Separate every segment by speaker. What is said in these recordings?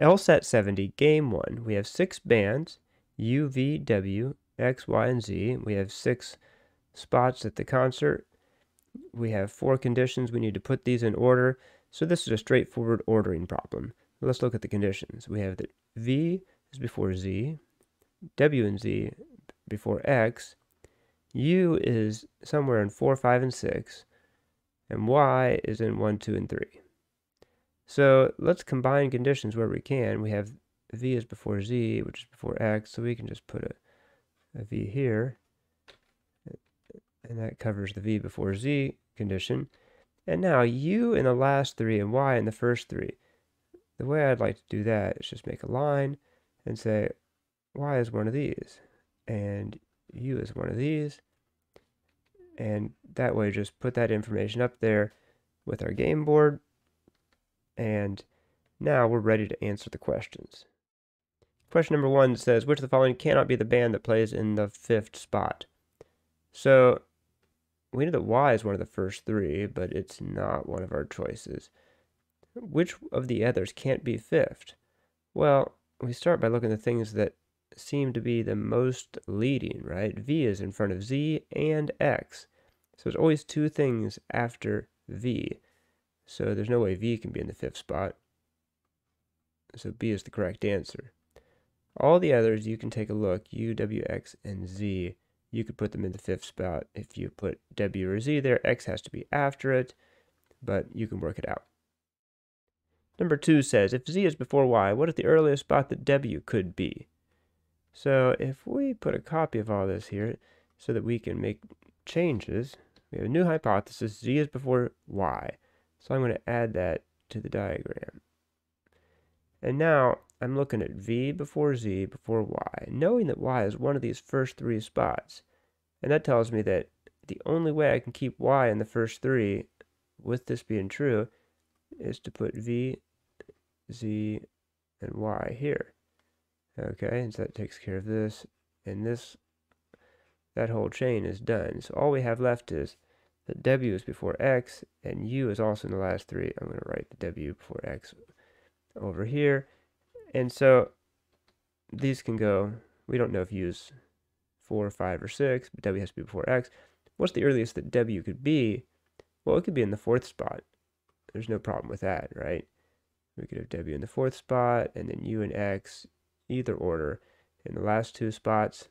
Speaker 1: LSAT 70, game one. We have six bands, U, V, W, X, Y, and Z. We have six spots at the concert. We have four conditions. We need to put these in order. So this is a straightforward ordering problem. Let's look at the conditions. We have that V is before Z, W and Z before X, U is somewhere in 4, 5, and 6, and Y is in 1, 2, and 3. So let's combine conditions where we can. We have V is before Z, which is before X, so we can just put a, a V here, and that covers the V before Z condition. And now U in the last three and Y in the first three. The way I'd like to do that is just make a line and say Y is one of these and U is one of these. And that way just put that information up there with our game board. And now we're ready to answer the questions. Question number one says, which of the following cannot be the band that plays in the fifth spot? So we know that Y is one of the first three, but it's not one of our choices. Which of the others can't be fifth? Well, we start by looking at the things that seem to be the most leading, right? V is in front of Z and X. So there's always two things after V. So there's no way V can be in the fifth spot. So B is the correct answer. All the others, you can take a look. U, W, X, and Z. You could put them in the fifth spot. If you put W or Z there, X has to be after it, but you can work it out. Number two says, if Z is before Y, what is the earliest spot that W could be? So if we put a copy of all this here so that we can make changes, we have a new hypothesis, Z is before Y. So I'm going to add that to the diagram. And now I'm looking at V before Z before Y, knowing that Y is one of these first three spots. And that tells me that the only way I can keep Y in the first three, with this being true, is to put V z, and y here. Okay, and so that takes care of this, and this, that whole chain is done. So all we have left is that w is before x, and u is also in the last three. I'm going to write the w before x over here. And so these can go, we don't know if u is 4, 5, or 6, but w has to be before x. What's the earliest that w could be? Well, it could be in the fourth spot. There's no problem with that, right? We could have W in the fourth spot, and then U and X, either order, in the last two spots.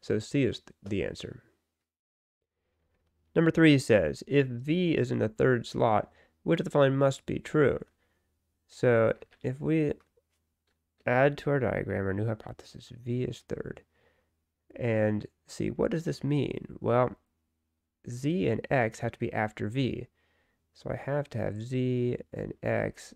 Speaker 1: So C is the answer. Number three says, if V is in the third slot, which of the following must be true? So if we add to our diagram our new hypothesis, V is third, and see, what does this mean? Well, Z and X have to be after V. So I have to have Z and X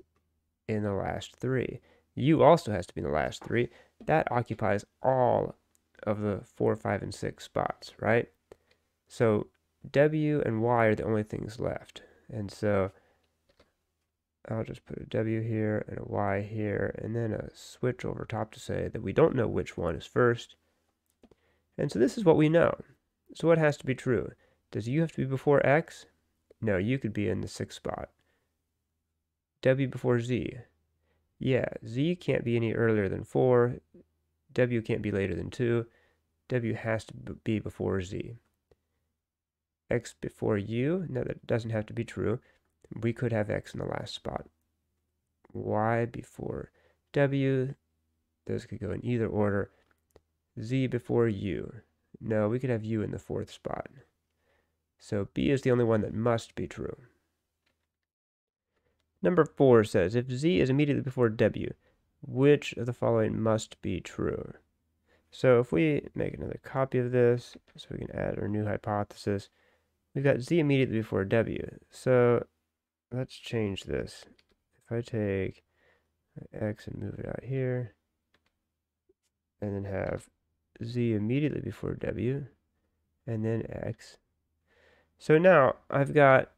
Speaker 1: in the last three. U also has to be in the last three. That occupies all of the four, five, and six spots, right? So W and Y are the only things left. And so I'll just put a W here and a Y here, and then a switch over top to say that we don't know which one is first. And so this is what we know. So what has to be true? Does U have to be before X? No, U could be in the sixth spot. W before Z. Yeah, Z can't be any earlier than 4. W can't be later than 2. W has to be before Z. X before U, no, that doesn't have to be true. We could have X in the last spot. Y before W, those could go in either order. Z before U. No, we could have U in the fourth spot. So B is the only one that must be true. Number 4 says, if Z is immediately before W, which of the following must be true? So if we make another copy of this, so we can add our new hypothesis, we've got Z immediately before W. So let's change this. If I take X and move it out here, and then have Z immediately before W, and then X. So now I've got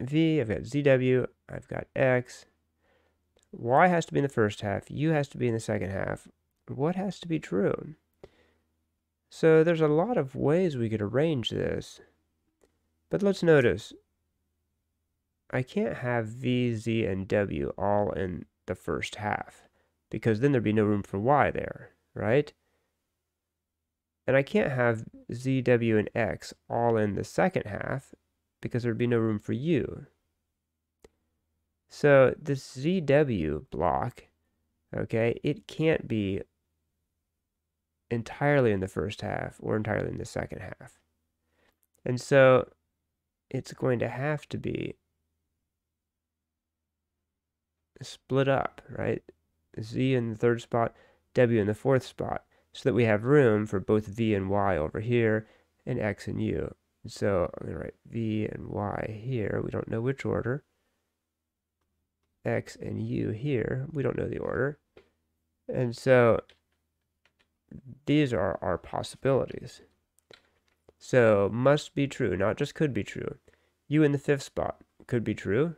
Speaker 1: V, I've got ZW, I've got X. Y has to be in the first half, U has to be in the second half. What has to be true? So there's a lot of ways we could arrange this. But let's notice, I can't have V, Z, and W all in the first half. because then there'd be no room for y there, right? And I can't have z, w, and x all in the second half because there'd be no room for u. So this zw block, okay, it can't be entirely in the first half or entirely in the second half. And so it's going to have to be split up, right? Z in the third spot, W in the fourth spot, so that we have room for both V and Y over here and X and U. So I'm going to write V and Y here. We don't know which order. X and U here. We don't know the order. And so these are our possibilities. So must be true, not just could be true. U in the fifth spot could be true,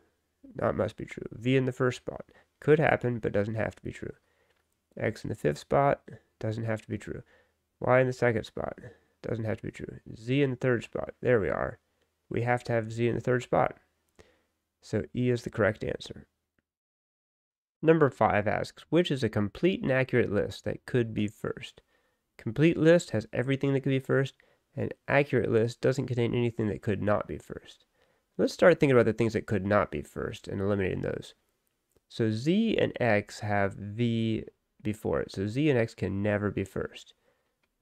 Speaker 1: not must be true. V in the first spot could happen, but doesn't have to be true. X in the fifth spot doesn't have to be true. Y in the second spot doesn't have to be true. Z in the third spot, there we are. We have to have Z in the third spot. So E is the correct answer. Number 5 asks, which is a complete and accurate list that could be first? Complete list has everything that could be first, and accurate list doesn't contain anything that could not be first. Let's start thinking about the things that could not be first and eliminating those. So z and x have v before it. So z and x can never be first.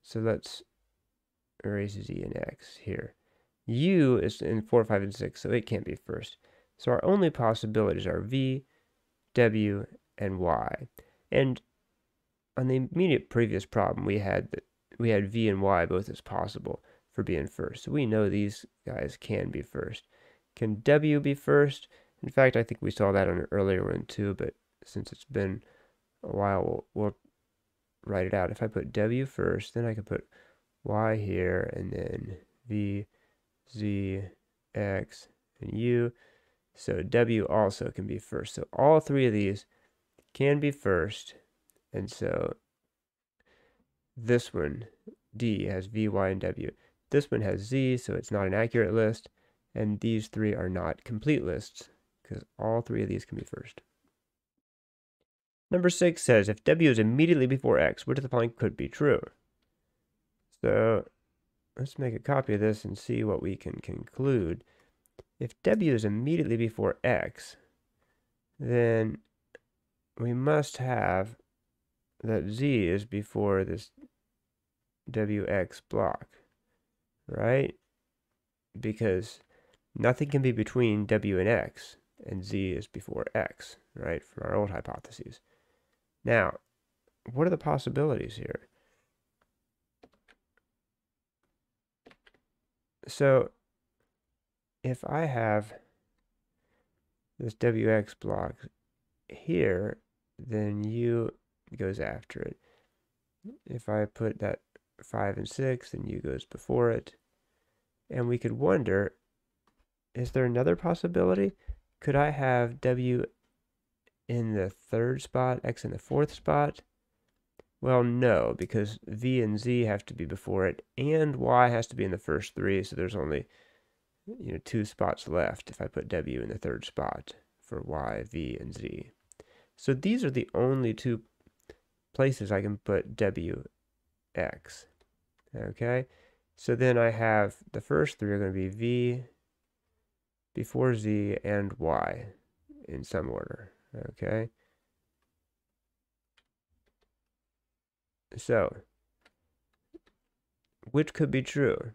Speaker 1: So let's erase z and x here. u is in 4, 5, and 6, so it can't be first. So our only possibilities are v, w, and y. And on the immediate previous problem, we had we had v and y both as possible for being first. So we know these guys can be first. Can w be first? In fact, I think we saw that on an earlier one too, but since it's been a while, we'll, we'll write it out. If I put w first, then I can put y here, and then v, z, x, and u. So w also can be first. So all three of these can be first. And so this one, D, has V, Y, and W. This one has Z, so it's not an accurate list. And these three are not complete lists, because all three of these can be first. Number 6 says, if W is immediately before X, which of the following could be true? So let's make a copy of this and see what we can conclude. If W is immediately before X, then we must have that Z is before this WX block, right? Because nothing can be between W and X, and Z is before X, right, from our old hypotheses. Now, what are the possibilities here? So, if I have this WX block here, then U goes after it. If I put that 5 and 6, then U goes before it. And we could wonder, is there another possibility? Could I have W in the third spot, X in the fourth spot? Well, no, because V and Z have to be before it, and Y has to be in the first three, so there's only you know two spots left if I put W in the third spot for Y, V, and Z. So these are the only two places I can put WX. Okay, so then I have the first three are going to be V before Z and Y in some order. Okay. So, which could be true?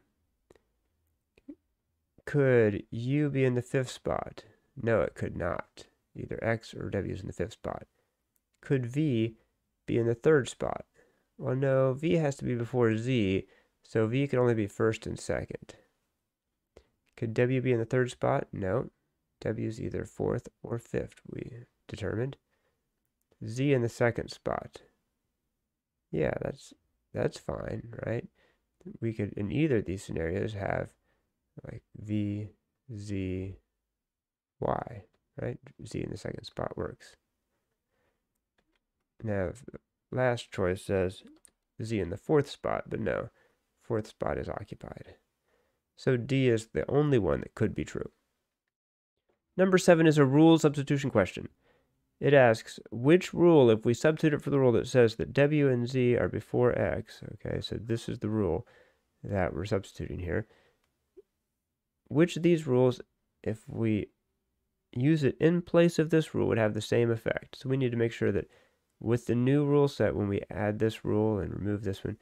Speaker 1: Could U be in the fifth spot? No, it could not. Either X or W is in the fifth spot. Could V be in the third spot? Well, no, V has to be before Z, so V can only be first and second. Could W be in the third spot? No. W is either fourth or fifth, we determined. Z in the second spot. Yeah, that's that's fine, right? We could, in either of these scenarios, have like V, Z, Y right? Z in the second spot works. Now, last choice says Z in the fourth spot, but no, fourth spot is occupied. So D is the only one that could be true. Number seven is a rule substitution question. it asks which rule, if we substitute it for the rule that says that w and z are before x, okay, so this is the rule that we're substituting here. Which of these rules, if we use it in place of this rule, would have the same effect? So we need to make sure that with the new rule set, when we add this rule and remove this one,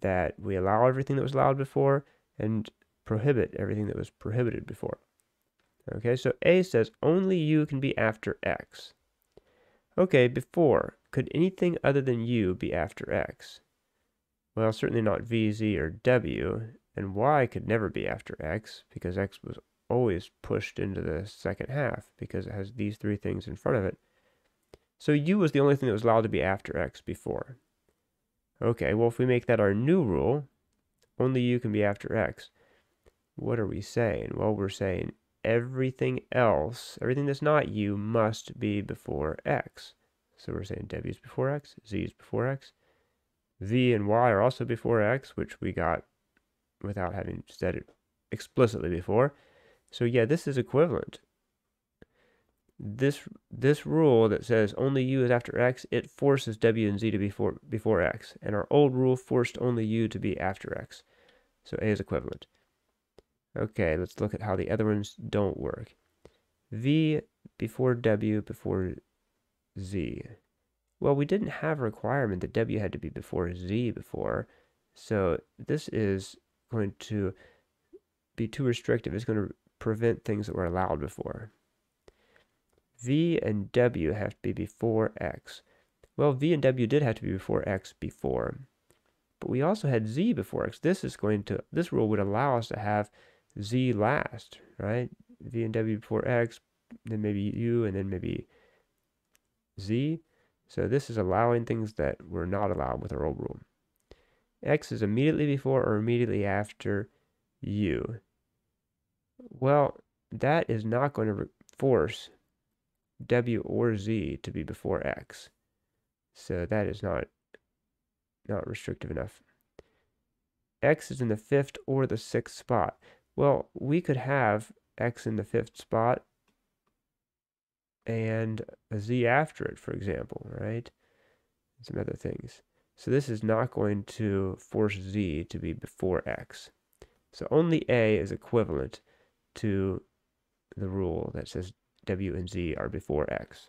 Speaker 1: that we allow everything that was allowed before and prohibit everything that was prohibited before. Okay, so A says only u can be after x. Okay, before, could anything other than u be after x? Well, certainly not v, z, or w, and y could never be after x, because x was always pushed into the second half, because it has these three things in front of it. So u was the only thing that was allowed to be after x before. Okay, well, if we make that our new rule, only u can be after x, what are we saying? Well, we're saying everything else, everything that's not u, must be before x. So we're saying w is before x, z is before x, v and y are also before x, which we got without having said it explicitly before. So yeah, this is equivalent. This this rule that says only u is after x, it forces w and z to be before, before x. And our old rule forced only u to be after x. So a is equivalent. Okay, let's look at how the other ones don't work. V before W before Z. Well, we didn't have a requirement that W had to be before Z before, so this is going to be too restrictive. It's going to prevent things that were allowed before. V and W have to be before X. Well, V and W did have to be before X before, but we also had Z before X. This is going to, this rule would allow us to have z last, right? v and w before x, then maybe u, and then maybe z. So this is allowing things that were not allowed with our old rule. x is immediately before or immediately after u. Well, that is not going to force w or z to be before x. So that is not not restrictive enough. x is in the fifth or the sixth spot. Well, we could have x in the fifth spot and a z after it, for example, right? Some other things. So this is not going to force z to be before x. So only a is equivalent to the rule that says w and z are before x.